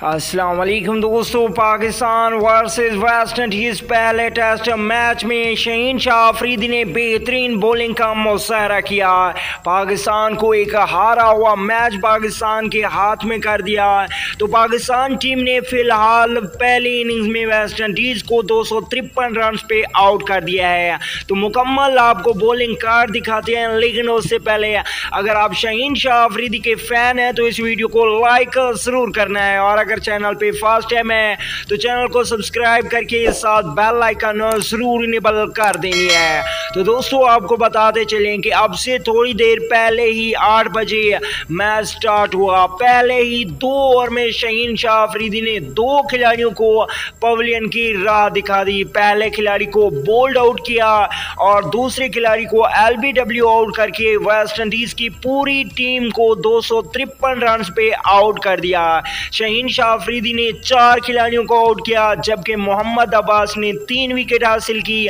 वालेकुम दोस्तों, Pakistan versus West Indies पहले टेस्ट मैच में शहीन शाह अफरीदी ने बेहतरीन बॉलिंग का मुशाहरा किया। पाकिस्तान को एक हारा हुआ मैच पाकिस्तान के हाथ में कर दिया। तो पाकिस्तान टीम ने फ़िलहाल पहली इनिंग्स में वेस्ट इंडीज़ को दो सौ तिरपन रन पे आउट कर दिया है। तो मुकम्मल आपको बॉलिंग कार्ड दिखाते हैं, लेकिन उससे पहले अगर आप शहीन शाह अफरीदी के फ़ैन हैं तो इस वीडियो को लाइक ज़रूर करना है। और अगर चैनल पे फ़र्स्ट टाइम है तो चैनल को सब्सक्राइब करके साथ बेल आइकन ज़रूर इनेबल कर देनी है। तो दोस्तों, आपको बताते चलें कि अब से थोड़ी देर पहले ही आठ बजे मैच स्टार्ट हुआ। पहले ही दो ओवर में शहीन शाह अफरीदी ने दो खिलाड़ियों को पवेलियन की राह दिखा दी। पहले खिलाड़ी को बोल्ड आउट किया और दूसरे खिलाड़ी को एलबीडब्ल्यू आउट करके वेस्ट इंडीज की पूरी टीम को दो सौ तिरपन रन पे आउट कर दिया। शहीन शाह अफरीदी ने चार खिलाड़ियों को आउट किया, जबकि मोहम्मद अब्बास ने तीन विकेट हासिल की।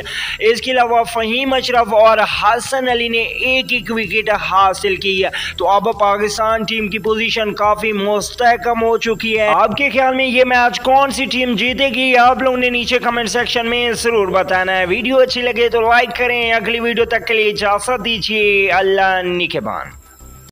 इसके अलावा फ़हीम अशरफ और हसन अली ने एक एक विकेट हासिल की। तो अब पाकिस्तान टीम की पोजीशन काफ़ी मुस्तकम हो चुकी है। आपके ख्याल में ये मैच कौन सी टीम जीतेगी? आप लोगों ने नीचे कमेंट सेक्शन में ज़रूर बताना है। वीडियो अच्छी लगे तो लाइक करें। अगली वीडियो तक के लिए इजाज़त दीजिए। अल्लाह निकेबान।